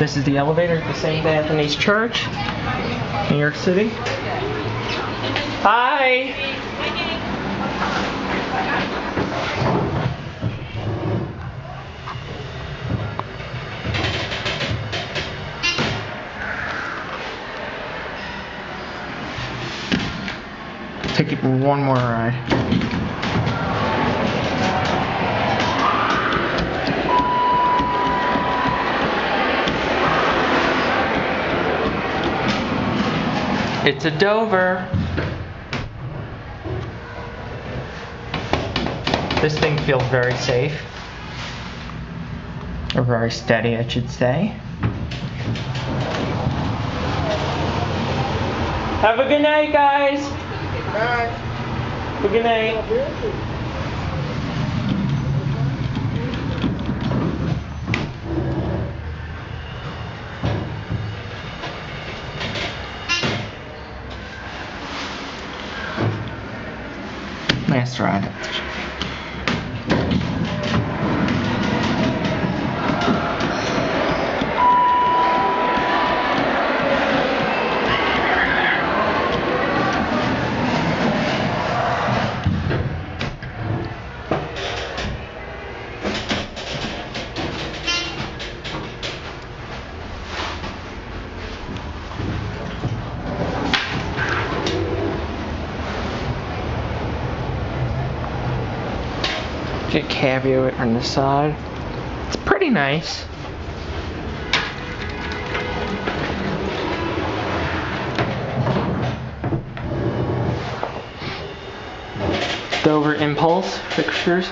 This is the elevator at the St. Anthony's Church, New York City. Hi. Take it one more ride. It's a Dover. This thing feels very safe. Or very steady, I should say. Have a good night, guys. Have a good night. Nice Get caviar on the side. It's pretty nice. Dover Impulse fixtures.